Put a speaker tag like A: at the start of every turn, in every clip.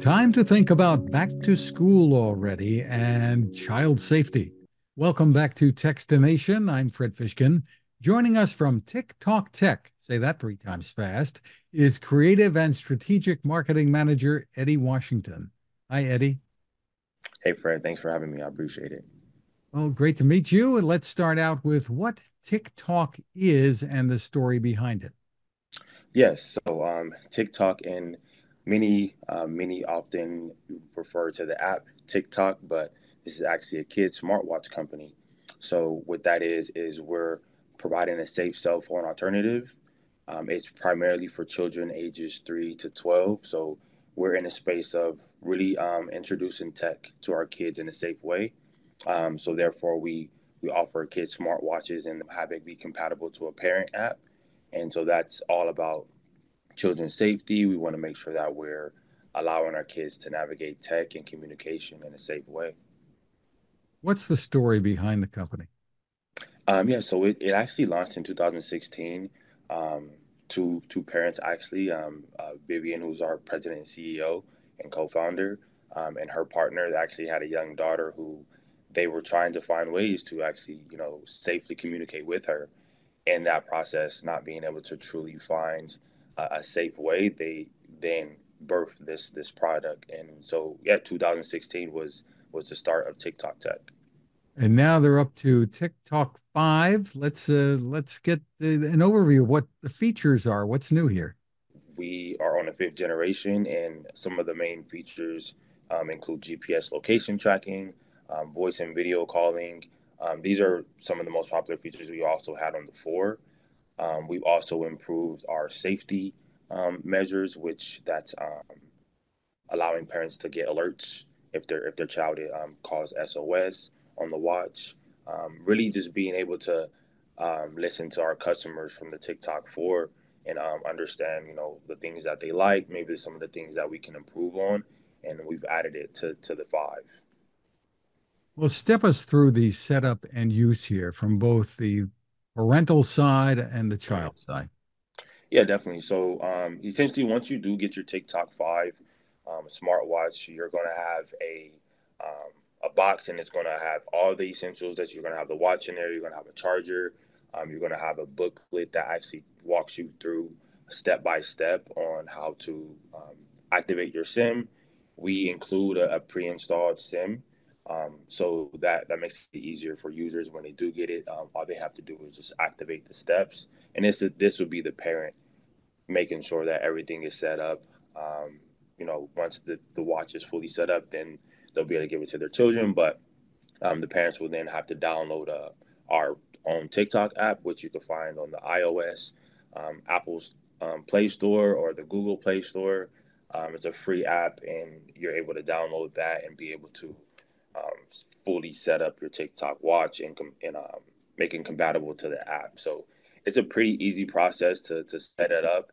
A: Time to think about back to school already and child safety. Welcome back to Techstination. I'm Fred Fishkin. Joining us from TickTalk Tech, say that three times fast, is Creative and Strategic Marketing Manager Eddie Washington. Hi, Eddie.
B: Hey, Fred. Thanks for having me. I appreciate it.
A: Well, great to meet you. And Let's start out with what TickTalk is and the story behind it.
B: Yes. So, um, TickTalk and many, uh, many often refer to the app TikTok, but this is actually a kid smartwatch company. So, what that is is we're providing a safe cell phone alternative. Um, it's primarily for children ages three to 12. So we're in a space of really um, introducing tech to our kids in a safe way. Um, so therefore, we we offer kids smartwatches and have it be compatible to a parent app. And so that's all about children's safety. We want to make sure that we're allowing our kids to navigate tech and communication in a safe way.
A: What's the story behind the company?
B: Um, yeah, so it, it actually launched in 2016. Um, two two parents actually, um, uh, Vivian, who's our president and CEO and co-founder, um, and her partner actually had a young daughter who they were trying to find ways to actually, you know, safely communicate with her. In that process, not being able to truly find a, a safe way, they then birthed this this product. And so, yeah, 2016 was was the start of TickTalk Tech
A: and now they're up to TickTalk five. Let's uh, let's get the, an overview of what the features are. What's new here?
B: We are on the fifth generation, and some of the main features um, include GPS location tracking, um, voice and video calling. Um, these are some of the most popular features we also had on the four. Um, we've also improved our safety um, measures, which that's um, allowing parents to get alerts if their if their child calls SOS on the watch. Um, really, just being able to um, listen to our customers from the TickTalk four and um, understand, you know, the things that they like, maybe some of the things that we can improve on, and we've added it to to the five.
A: Well, step us through the setup and use here from both the parental side and the child side.
B: Yeah, definitely. So, um, essentially, once you do get your TickTalk five um, smartwatch, you're going to have a um, a box and it's going to have all the essentials that you're going to have the watch in there. You're going to have a charger. Um, you're going to have a booklet that actually walks you through step by step on how to um, activate your SIM. We include a, a pre-installed SIM, um, so that that makes it easier for users when they do get it. Um, all they have to do is just activate the steps, and this this would be the parent making sure that everything is set up. Um, you know, once the the watch is fully set up, then they'll be able to give it to their children. But um, the parents will then have to download uh, our own TickTalk app, which you can find on the iOS, um, Apple's um, Play Store, or the Google Play Store. It's a free app, and you're able to download that and be able to um, fully set up your TickTalk watch and, com- and um, make it compatible to the app. So it's a pretty easy process to, to set it up.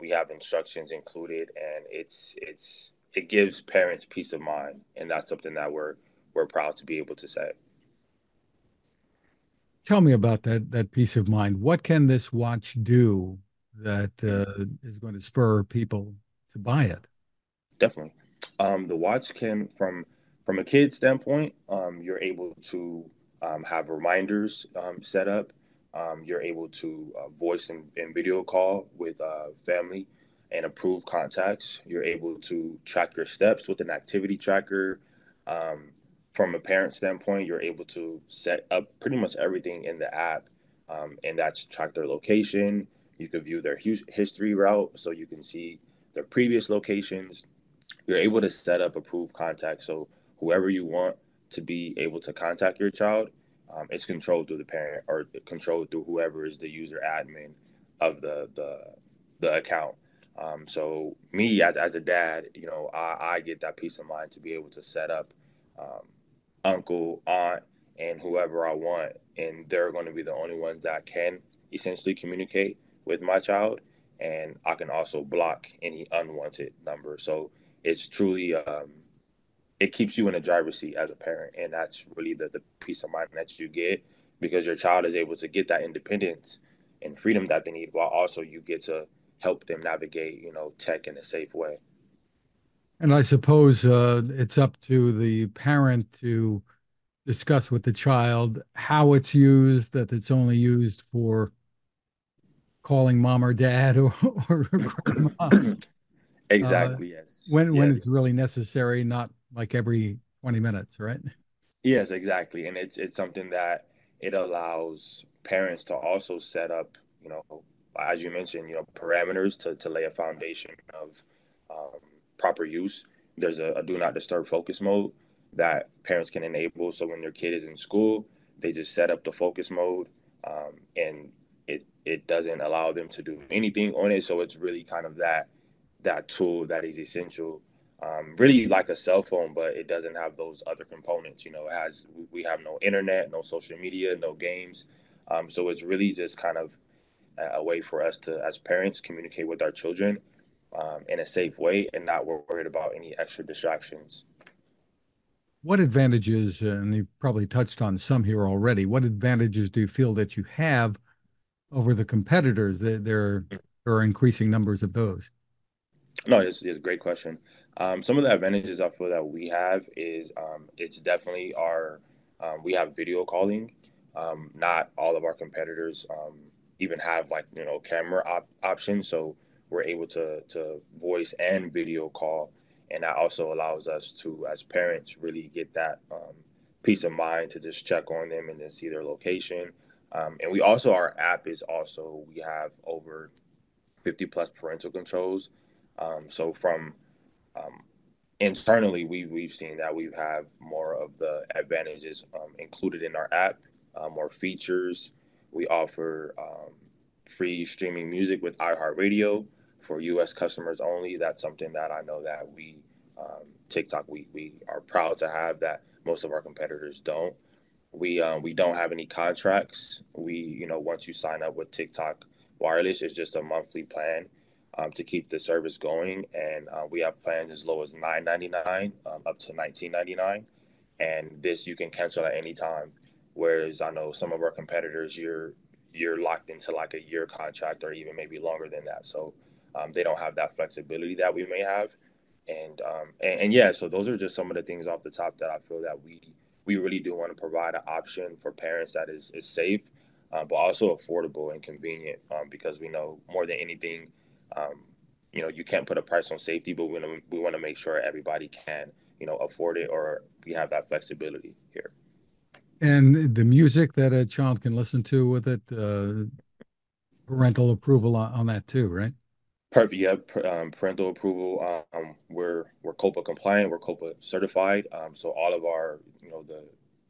B: we have instructions included, and it's it's it gives parents peace of mind, and that's something that we're we're proud to be able to say.
A: Tell me about that that peace of mind. What can this watch do that uh, is going to spur people to buy it?
B: Definitely, um, the watch can from from a kid standpoint, um, you're able to um, have reminders um, set up. Um, you're able to uh, voice and, and, video call with uh, family and approve contacts. You're able to track your steps with an activity tracker. Um, from a parent standpoint, you're able to set up pretty much everything in the app, um, and that's track their location. You can view their history route, so you can see their previous locations. You're able to set up approved contacts, so whoever you want to be able to contact your child, um, it's controlled through the parent or controlled through whoever is the user admin of the the the account. Um, so me as, as a dad, you know, I, I get that peace of mind to be able to set up um, uncle, aunt, and whoever I want, and they're going to be the only ones that can essentially communicate with my child, and I can also block any unwanted number. So it's truly um, it keeps you in the driver's seat as a parent, and that's really the the peace of mind that you get because your child is able to get that independence and freedom that they need, while also you get to help them navigate, you know, tech in a safe way.
A: And I suppose uh, it's up to the parent to discuss with the child how it's used, that it's only used for calling mom or dad or, or grandma.
B: Exactly. Uh, yes.
A: When
B: yes.
A: when it's really necessary, not like every 20 minutes, right?
B: Yes, exactly. And it's it's something that it allows parents to also set up, you know, as you mentioned, you know, parameters to, to lay a foundation of um, proper use. There's a, a do not disturb focus mode that parents can enable. So when their kid is in school, they just set up the focus mode, um, and it it doesn't allow them to do anything on it. So it's really kind of that that tool that is essential. Um, really like a cell phone, but it doesn't have those other components. You know, it has we have no internet, no social media, no games. Um, so it's really just kind of a way for us to, as parents, communicate with our children um, in a safe way and not worried about any extra distractions.
A: What advantages, and you've probably touched on some here already, what advantages do you feel that you have over the competitors? There, there are increasing numbers of those.
B: No, it's, it's a great question. Um, some of the advantages I feel that we have is um, it's definitely our, um, we have video calling. Um, not all of our competitors um, even have like, you know, camera op- options. So we're able to, to voice and video call and that also allows us to as parents really get that um, peace of mind to just check on them and then see their location and we also our app is also we have over 50 plus parental controls um, so from um, internally we, we've seen that we have more of the advantages um, included in our app uh, more features we offer um, free streaming music with iheartradio for U.S. customers only. That's something that I know that we um, TickTalk we we are proud to have that most of our competitors don't. We um, we don't have any contracts. We you know once you sign up with TickTalk Wireless, it's just a monthly plan um, to keep the service going, and uh, we have plans as low as nine ninety nine um, up to nineteen ninety nine, and this you can cancel at any time. Whereas I know some of our competitors, you're you're locked into like a year contract or even maybe longer than that. So um, they don't have that flexibility that we may have. And, um, and, and yeah, so those are just some of the things off the top that I feel that we we really do want to provide an option for parents that is is safe, uh, but also affordable and convenient. Um, because we know more than anything, um, you know, you can't put a price on safety, but we want we want to make sure everybody can you know afford it or we have that flexibility here.
A: And the music that a child can listen to with it, uh, parental approval on, on that too, right?
B: Perfect. Yeah, um, parental approval. Um, we're we're COPPA compliant. We're COPPA certified. Um, so all of our you know the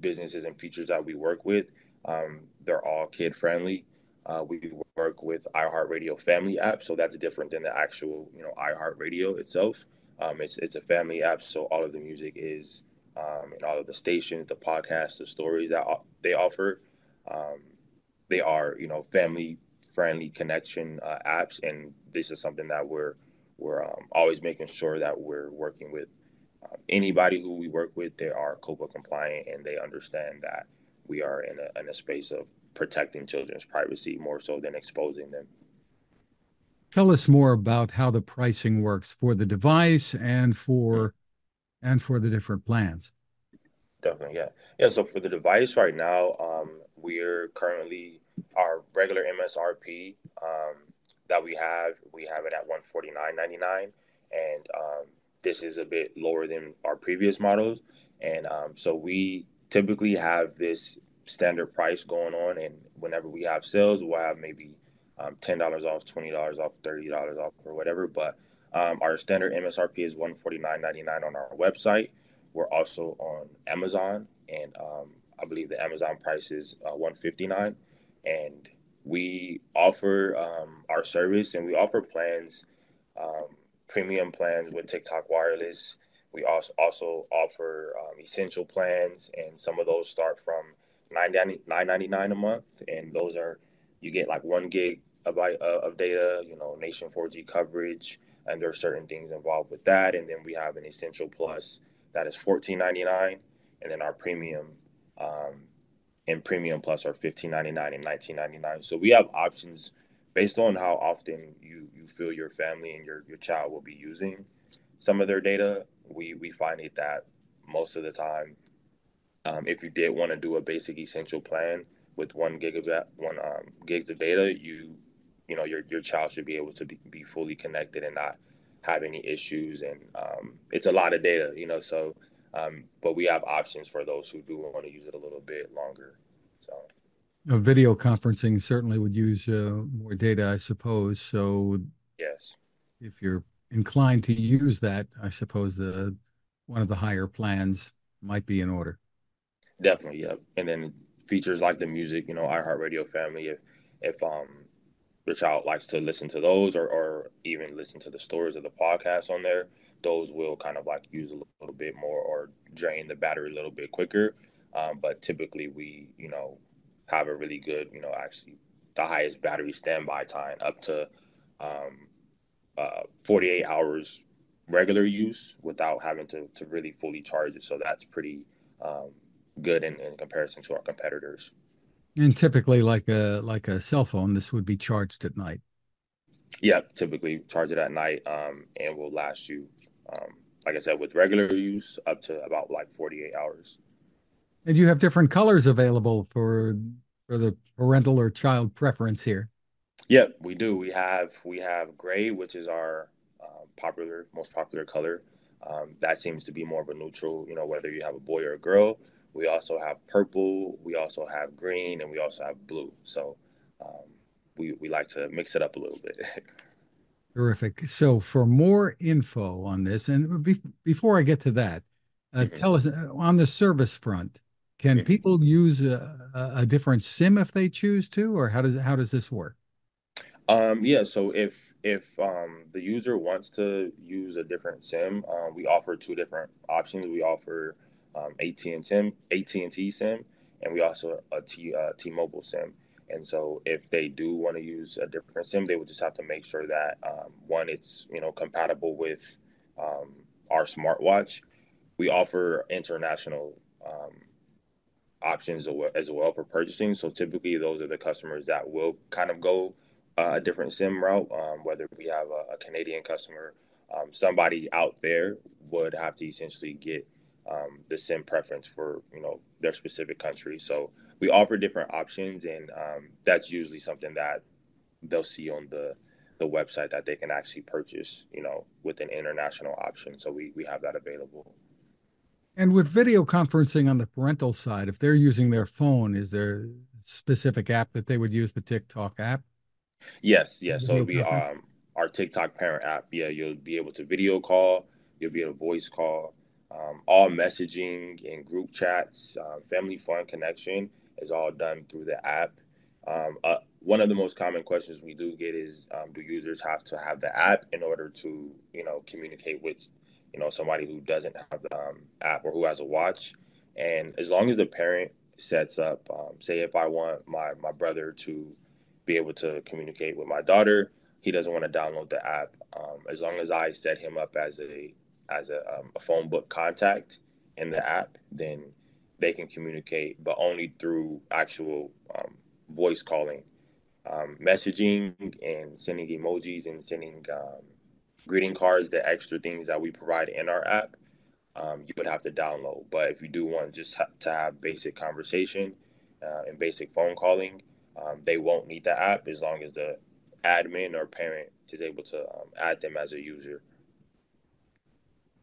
B: businesses and features that we work with, um, they're all kid friendly. Uh, we work with iHeartRadio Family app, so that's different than the actual you know iHeartRadio itself. Um, it's it's a family app, so all of the music is um, and all of the stations, the podcasts, the stories that they offer, they are you know family friendly connection uh, apps, and this is something that we're we're um, always making sure that we're working with uh, anybody who we work with. They are COPPA compliant and they understand that we are in a, in a space of protecting children's privacy more so than exposing them.
A: Tell us more about how the pricing works for the device and for and for the different plans.
B: Definitely, yeah, yeah. So for the device right now, um, we're currently our regular MSRP um, that we have, we have it at one forty nine ninety nine, and um, this is a bit lower than our previous models, and um, so we typically have this standard price going on, and whenever we have sales, we'll have maybe um, ten dollars off, twenty dollars off, thirty dollars off, or whatever. But um, our standard MSRP is one forty nine ninety nine on our website. We're also on Amazon, and um, I believe the Amazon price is uh, one fifty nine and we offer um, our service and we offer plans, um, premium plans with TickTalk Wireless. We also also offer um, essential plans, and some of those start from nine ninety nine a month, and those are you get like one gig of, uh, of data, you know, Nation 4G coverage, and there are certain things involved with that. And then we have an essential plus that is fourteen ninety nine, and then our premium um, and premium plus are fifteen ninety nine and nineteen ninety nine. So we have options based on how often you you feel your family and your your child will be using. some of their data, we we find it that most of the time, um, if you did want to do a basic essential plan with one gig gigabit, one um, gigs of data, you you know your your child should be able to be, be fully connected and not have any issues. And um, it's a lot of data, you know. So, um, but we have options for those who do want to use it a little bit longer. So.
A: A video conferencing certainly would use uh, more data, I suppose. So,
B: yes,
A: if you're inclined to use that, I suppose the one of the higher plans might be in order.
B: Definitely, yeah. And then features like the music, you know, iHeartRadio family. If if um your child likes to listen to those or, or even listen to the stories of the podcast on there, those will kind of like use a little bit more or drain the battery a little bit quicker. Um, but typically we, you know, have a really good, you know, actually the highest battery standby time up to um, uh, 48 hours regular use without having to, to really fully charge it. So that's pretty um, good in, in comparison to our competitors.
A: And typically, like a like a cell phone, this would be charged at night.
B: Yeah, typically charge it at night, um, and will last you, um, like I said, with regular use up to about like forty eight hours.
A: And you have different colors available for for the parental or child preference here.
B: Yep, we do. We have we have gray, which is our uh, popular, most popular color. Um, that seems to be more of a neutral. You know, whether you have a boy or a girl. We also have purple. We also have green, and we also have blue. So um, we we like to mix it up a little bit.
A: Terrific. So for more info on this, and be, before I get to that, uh, mm-hmm. tell us uh, on the service front. Can mm-hmm. people use a, a, different SIM if they choose to, or how does how does this work?
B: Um, yeah. So if if um, the user wants to use a different SIM, uh, we offer two different options. We offer um, AT&T SIM, AT&T SIM, and we also a T uh, T-Mobile SIM. And so, if they do want to use a different SIM, they would just have to make sure that um, one, it's you know compatible with um, our smartwatch. We offer international um, options as well for purchasing. So typically, those are the customers that will kind of go uh, a different SIM route. Um, whether we have a, a Canadian customer, um, somebody out there would have to essentially get um, the SIM preference for you know their specific country. So we offer different options, and um, that's usually something that they'll see on the the website that they can actually purchase, you know, with an international option. So we we have that available.
A: And with video conferencing on the parental side, if they're using their phone, is there a specific app that they would use the TickTalk app?
B: Yes, yes. So it'll be um, our TickTalk parent app. Yeah, you'll be able to video call, you'll be able to voice call, um, all messaging and group chats, uh, family fun connection is all done through the app. Um, uh, one of the most common questions we do get is, um, do users have to have the app in order to, you know, communicate with, you know, somebody who doesn't have the um, app or who has a watch? And as long as the parent sets up, um, say, if I want my my brother to be able to communicate with my daughter, he doesn't want to download the app. As long as I set him up as a as a, um, a phone book contact in the app, then they can communicate, but only through actual um, voice calling, um, messaging, and sending emojis and sending um, greeting cards. The extra things that we provide in our app, um, you would have to download. But if you do want just ha- to have basic conversation uh, and basic phone calling, um, they won't need the app as long as the admin or parent is able to add them as a user.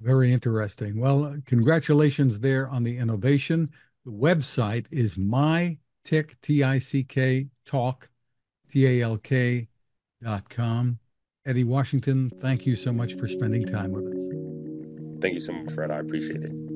A: Very interesting. Well, congratulations there on the innovation. The website is my tick, talk, T A L K dot com. Eddie Washington, thank you so much for spending time with us.
B: Thank you so much, Fred. I appreciate it.